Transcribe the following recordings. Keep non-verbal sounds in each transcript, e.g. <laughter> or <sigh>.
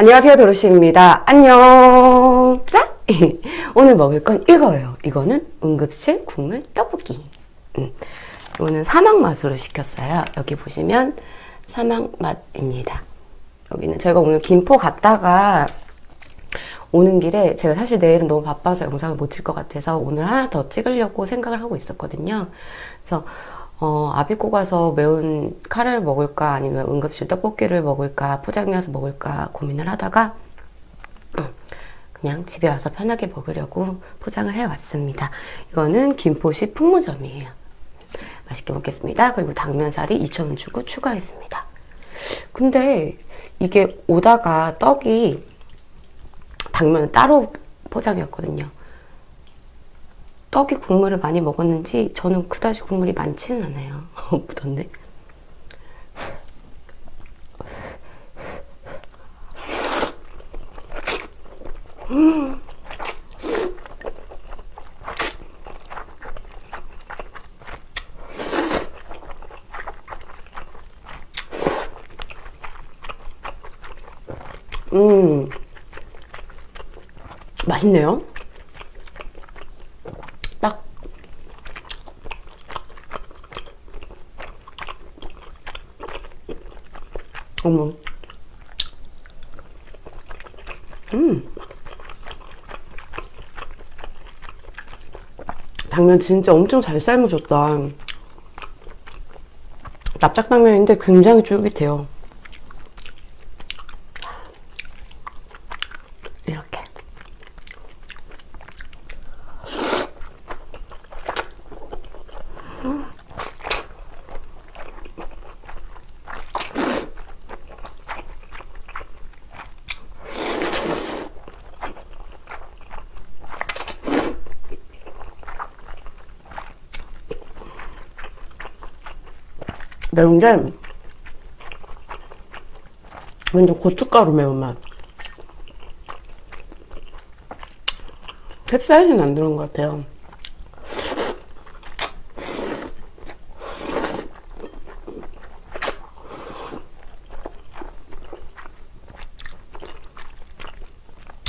안녕하세요 도로시입니다. 안녕 자 <laughs> 오늘 먹을 건 이거예요. 이거는 응급실 국물 떡볶이 음, 이거는 사막 맛으로 시켰어요. 여기 보시면 사막 맛입니다. 여기는 저희가 오늘 김포 갔다가 오는 길에 제가 사실 내일은 너무 바빠서 영상을 못 찍을 것 같아서 오늘 하나 더 찍으려고 생각을 하고 있었거든요. 그래서 어, 아비꼬 가서 매운 카레를 먹을까 아니면 응급실 떡볶이를 먹을까 포장해서 먹을까 고민을 하다가 음, 그냥 집에 와서 편하게 먹으려고 포장을 해왔습니다. 이거는 김포시 풍무점이에요. 맛있게 먹겠습니다. 그리고 당면살이 2,000원 주고 추가했습니다. 근데 이게 오다가 떡이 당면은 따로 포장이었거든요. 떡이 국물을 많이 먹었는지 저는 그다지 국물이 많지는 않아요. <laughs> 묻었네. 음. 음. 맛있네요. 어머. 음. 당면 진짜 엄청 잘 삶으셨다. 납작당면인데 굉장히 쫄깃해요. 매운데 완전 고춧가루 매운맛. 캡사이신 안 들어온 것 같아요.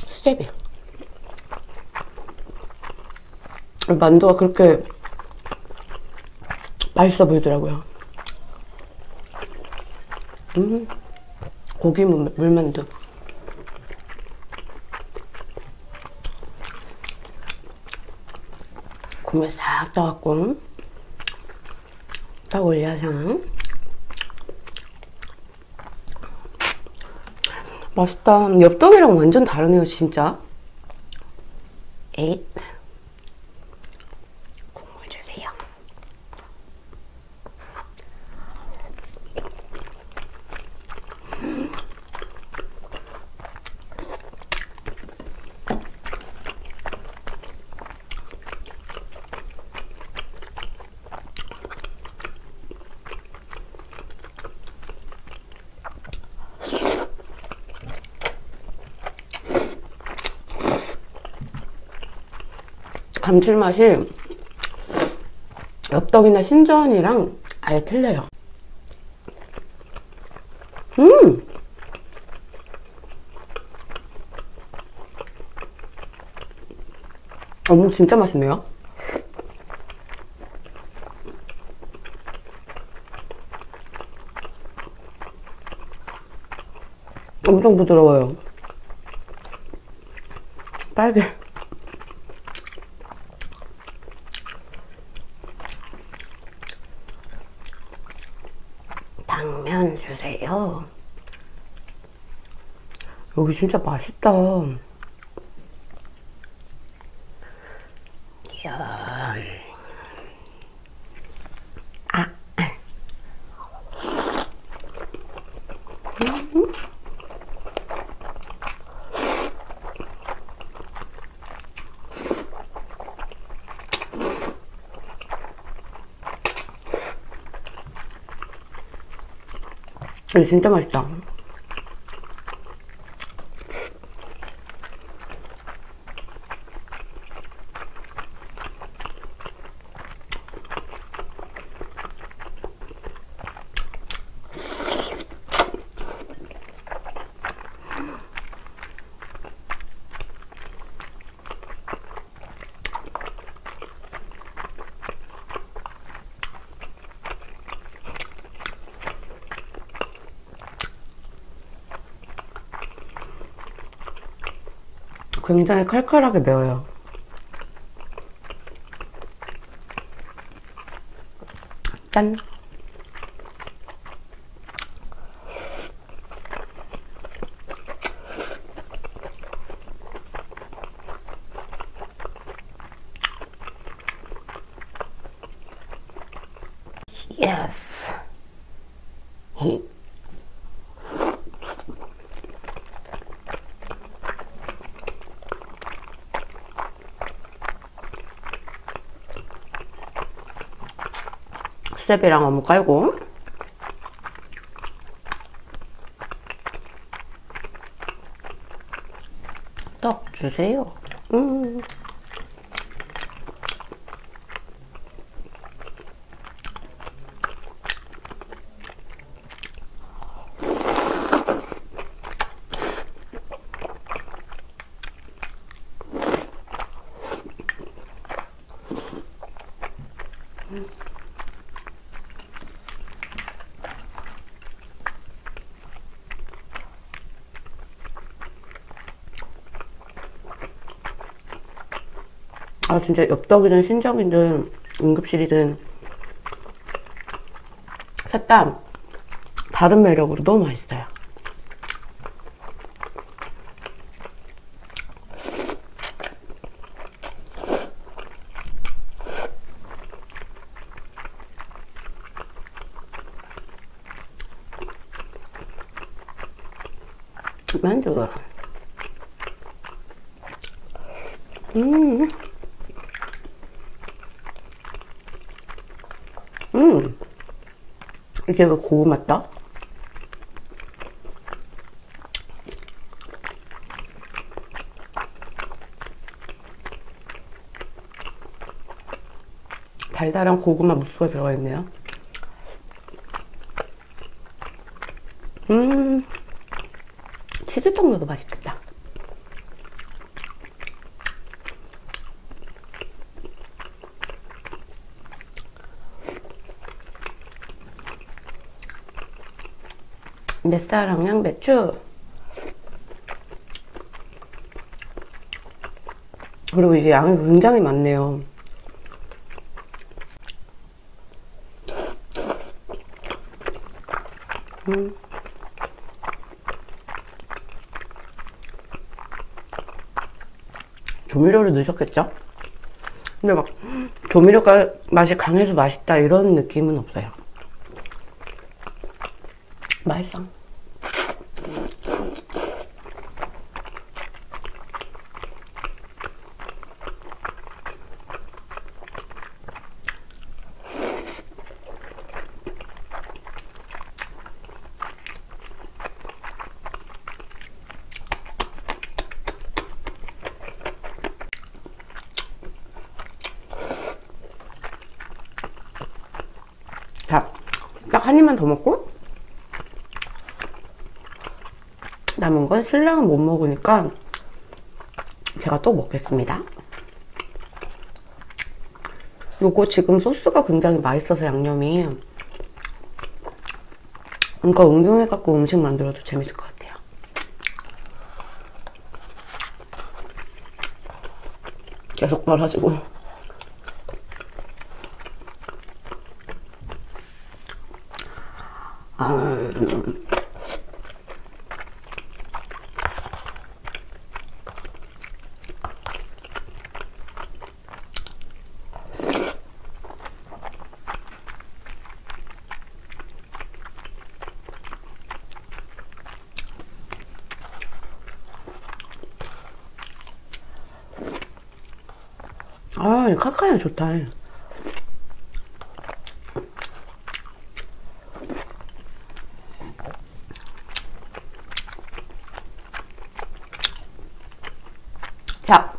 수제비. 만두가 그렇게 맛있어 보이더라고요 음, 고기 물, 물만두. 국물 싹 떠갖고, 딱 올려서. 맛있다. 엽떡이랑 완전 다르네요, 진짜. 에잇. 감칠맛이 엽떡이나 신전이랑 아예 틀려요. 음! 어묵 진짜 맛있네요. 엄청 부드러워요. 빨개. 당면 주세요. 여기 진짜 맛있다. 이야. 아. 음. 이거 진 굉장히 칼칼하게 매워요. 짠! 예스! 히. 수제비랑 어묵 깔고 떡 주세요. 음. 아 진짜 엽떡이든 신정이든 응급실이든 셋다 다른 매력으로 너무 맛있어요. 만두가 음. 음. 이게 왜 고구마 떡? 달달한 고구마 무스가 들어가 있네요. 음. 치즈떡 넣어도 맛있겠다. 뱃살랑 양배추 그리고 이게 양이 굉장히 많네요 음. 조미료를 넣으셨겠죠? 근데 막 조미료가 맛이 강해서 맛있다 이런 느낌은 없어요 맛있어. 자, 딱 한 입만 더 먹고 남은 건 신랑은 못 먹으니까 제가 또 먹겠습니다. 요거 지금 소스가 굉장히 맛있어서 양념이 그러니까 응용해갖고 음식 만들어도 재밌을 것 같아요. 계속 떨어지고 아, 아, 이 카카오 좋다. 자,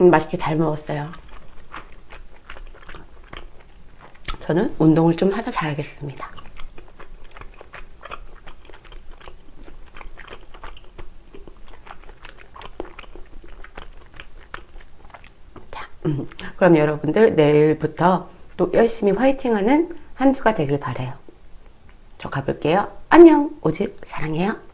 음, 맛있게 잘 먹었어요. 저는 운동을 좀 하다 자야겠습니다. 그럼 여러분들 내일부터 또 열심히 화이팅하는 한 주가 되길 바래요. 저 가볼게요. 안녕. 오직 사랑해요.